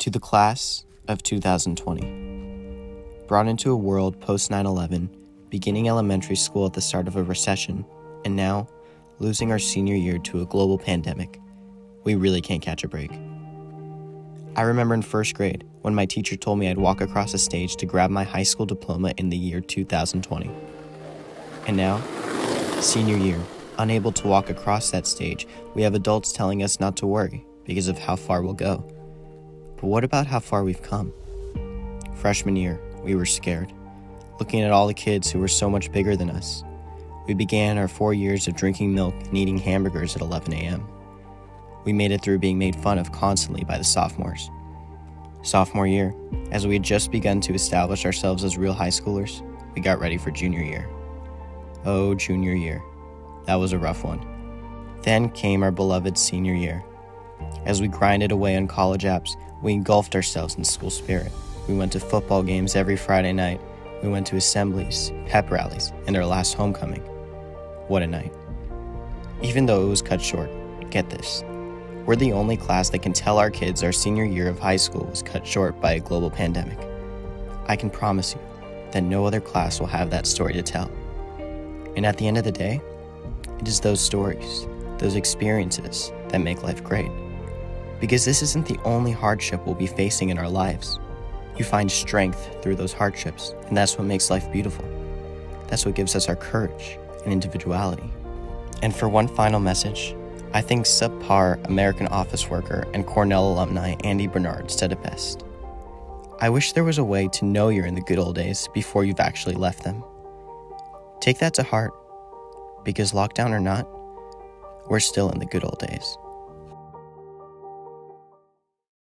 To the class of 2020, brought into a world post 9 11, beginning elementary school at the start of a recession, and now losing our senior year to a global pandemic, we really can't catch a break. I remember in first grade when my teacher told me I'd walk across a stage to grab my high school diploma in the year 2020. And now, senior year, unable to walk across that stage, we have adults telling us not to worry because of how far we'll go. But what about how far we've come? Freshman year, we were scared, looking at all the kids who were so much bigger than us. We began our four years of drinking milk and eating hamburgers at 11 a.m. We made it through being made fun of constantly by the sophomores. Sophomore year, as we had just begun to establish ourselves as real high schoolers, we got ready for junior year. Oh, junior year. That was a rough one. Then came our beloved senior year. As we grinded away on college apps, we engulfed ourselves in school spirit. We went to football games every Friday night. We went to assemblies, pep rallies, and our last homecoming. What a night. Even though it was cut short, get this. We're the only class that can tell our kids our senior year of high school was cut short by a global pandemic. I can promise you that no other class will have that story to tell. And at the end of the day, it is those stories, those experiences that make life great. Because this isn't the only hardship we'll be facing in our lives. You find strength through those hardships, and that's what makes life beautiful. That's what gives us our courage and individuality. And for one final message, I think subpar American office worker and Cornell alumni Andy Bernard said it best. I wish there was a way to know you're in the good old days before you've actually left them. Take that to heart, because lockdown or not, we're still in the good old days.